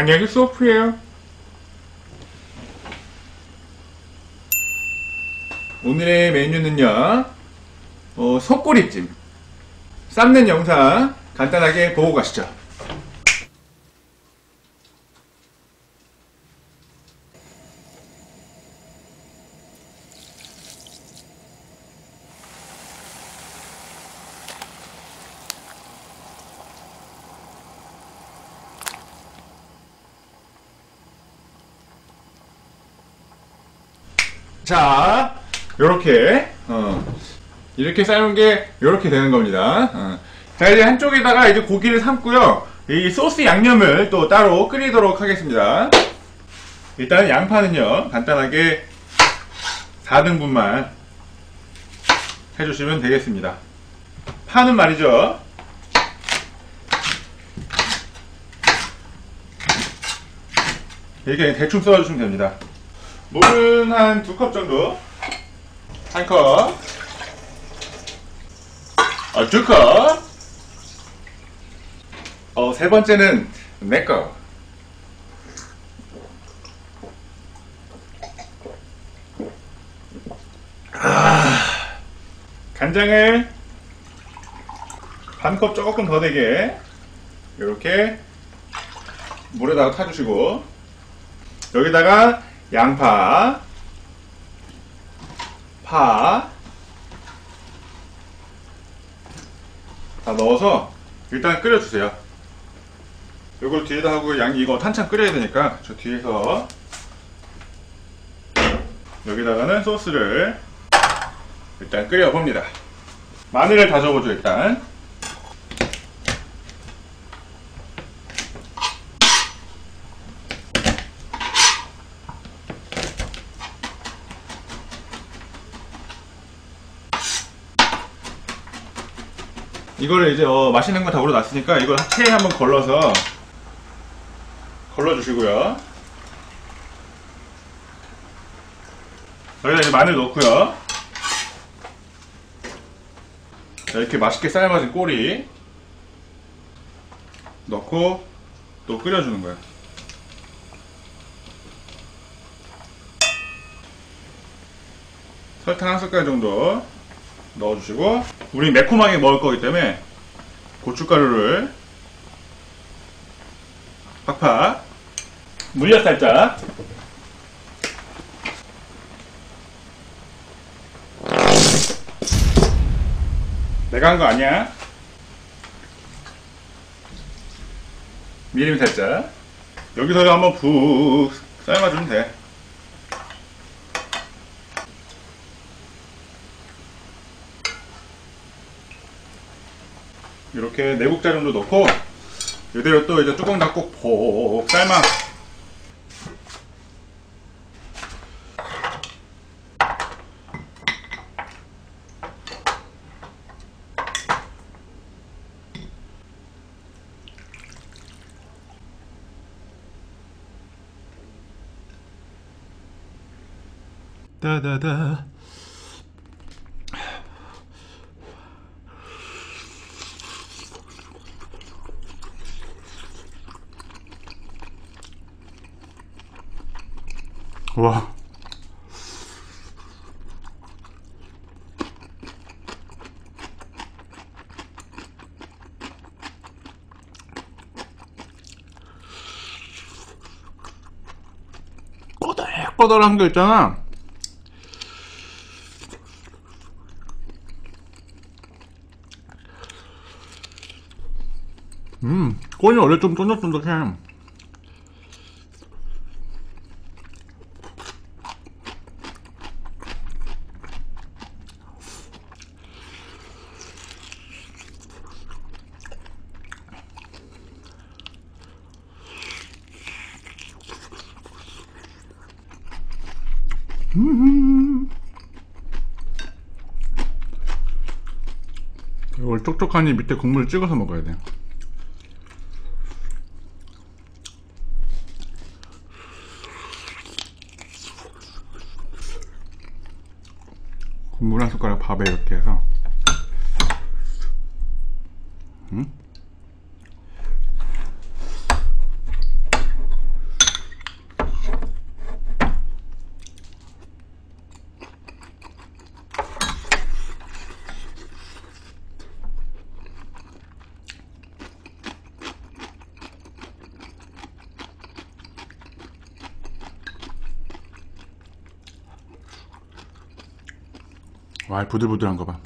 안녕히 소프예요. 오늘의 메뉴는요, 어, 속꼬리찜. 삶는 영상 간단하게 보고 가시죠. 자, 요렇게, 어, 이렇게 삶은 게 요렇게 되는 겁니다. 어. 자, 이제 한쪽에다가 이제 고기를 삶고요. 이 소스 양념을 또 따로 끓이도록 하겠습니다. 일단 양파는요, 간단하게 4등분만 해주시면 되겠습니다. 파는 말이죠. 이렇게 대충 썰어주시면 됩니다. 물은 한 두 컵 정도. 한 컵. 어, 두 컵. 어, 세 번째는 네 컵. 아, 간장을 반 컵 조금 더 되게 이렇게 물에다가 타주시고 여기다가 양파, 파, 다 넣어서 일단 끓여주세요. 이걸 뒤에다 하고 양 이거 한참 끓여야 되니까 저 뒤에서 여기다가는 소스를 일단 끓여봅니다. 마늘을 다져보죠 일단. 이거를 이제 어, 맛있는 거다 우러났으니까 이걸 체에 한번 걸러서 걸러주시고요. 여기다 이제 마늘 넣고요. 자, 이렇게 맛있게 삶아진 꼬리 넣고 또 끓여주는 거예요. 설탕 한 숟갈 정도 넣어주시고 우리 매콤하게 먹을 거기 때문에 고춧가루를 팍팍 물엿 살짝. 내가 한 거 아니야? 미림 살짝. 여기서 한번 푹 삶아주면 돼 이렇게 내국자 정도 넣고 이대로 또 이제 뚜껑 닫고 폭 삶아 따다다 와. 꼬들꼬들한 게 있잖아. 음, 꼬니 원래 좀 쫀득쫀득해. 이걸 촉촉하니 밑에 국물 찍어서 먹어야 돼. 국물 한 숟가락 밥에 이렇게 해서 음? 와 부들부들한 거 봐.